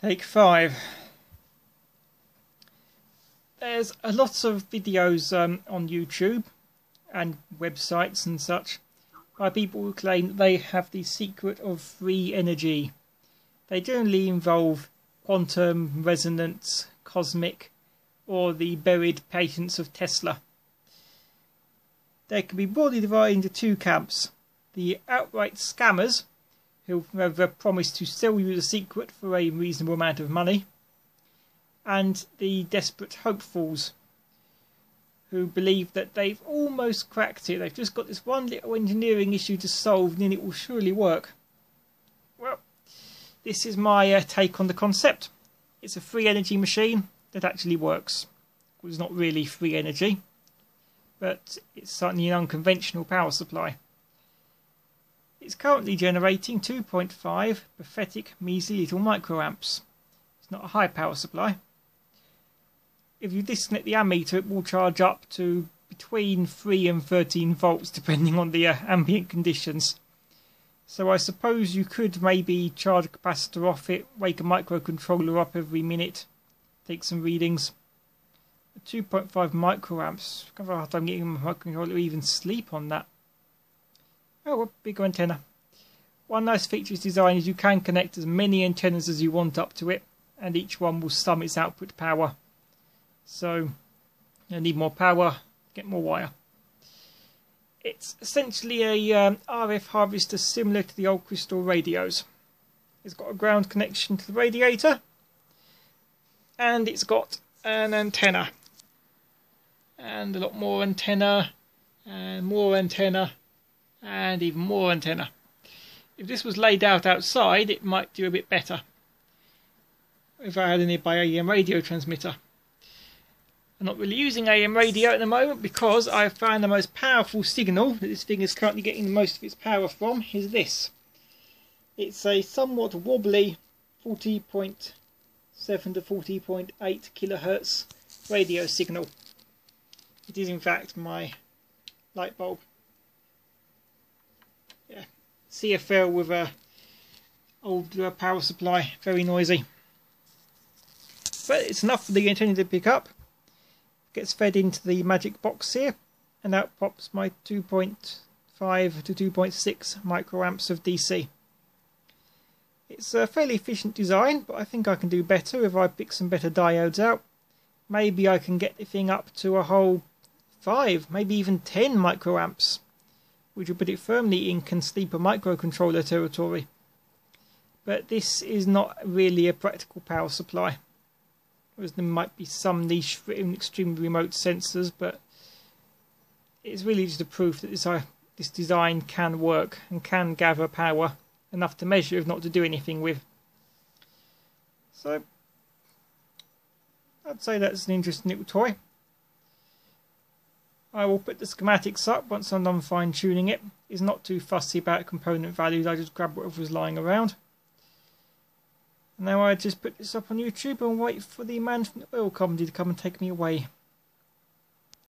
Take five. There's a lot of videos um, on YouTube and websites and such by people who claim they have the secret of free energy. They generally involve quantum, resonance, cosmic, or the buried patents of Tesla. They can be broadly divided into two camps the outright scammers who have promised to sell you the secret for a reasonable amount of money, and the desperate hopefuls who believe that they've almost cracked it. They've just got this one little engineering issue to solve, and then it will surely work. Well, this is my uh, take on the concept. It's a free energy machine that actually works. It's not really free energy, but it's certainly an unconventional power supply. It's currently generating 2.5 pathetic, measly little microamps. It's not a high power supply. If you disconnect the ammeter, it will charge up to between 3 and 13 volts, depending on the uh, ambient conditions. So I suppose you could maybe charge a capacitor off it, wake a microcontroller up every minute, take some readings. 2.5 microamps. Time getting a microcontroller to even sleep on that. Oh, a bigger antenna. One nice feature of design is you can connect as many antennas as you want up to it, and each one will sum its output power. So, you need more power, get more wire. It's essentially a um, RF harvester similar to the old crystal radios. It's got a ground connection to the radiator, and it's got an antenna, and a lot more antenna, and more antenna and even more antenna. If this was laid out outside, it might do a bit better. If I had a nearby AM radio transmitter. I'm not really using AM radio at the moment because I've found the most powerful signal that this thing is currently getting most of its power from is this. It's a somewhat wobbly 40.7 to 40.8 kilohertz radio signal. It is in fact my light bulb. CFL with a old uh, power supply, very noisy. But it's enough for the antenna to pick up. Gets fed into the magic box here, and out pops my 2.5 to 2.6 microamps of DC. It's a fairly efficient design, but I think I can do better if I pick some better diodes out. Maybe I can get the thing up to a whole 5, maybe even 10 microamps which would put it firmly in can sleeper microcontroller territory. But this is not really a practical power supply. Whereas there might be some niche for extremely remote sensors, but it's really just a proof that this, uh, this design can work and can gather power enough to measure, if not to do anything with. So, I'd say that's an interesting little toy. I will put the schematics up once I'm done fine tuning it. It's not too fussy about component values, I just grab whatever was lying around. Now I just put this up on YouTube and wait for the man from the oil company to come and take me away.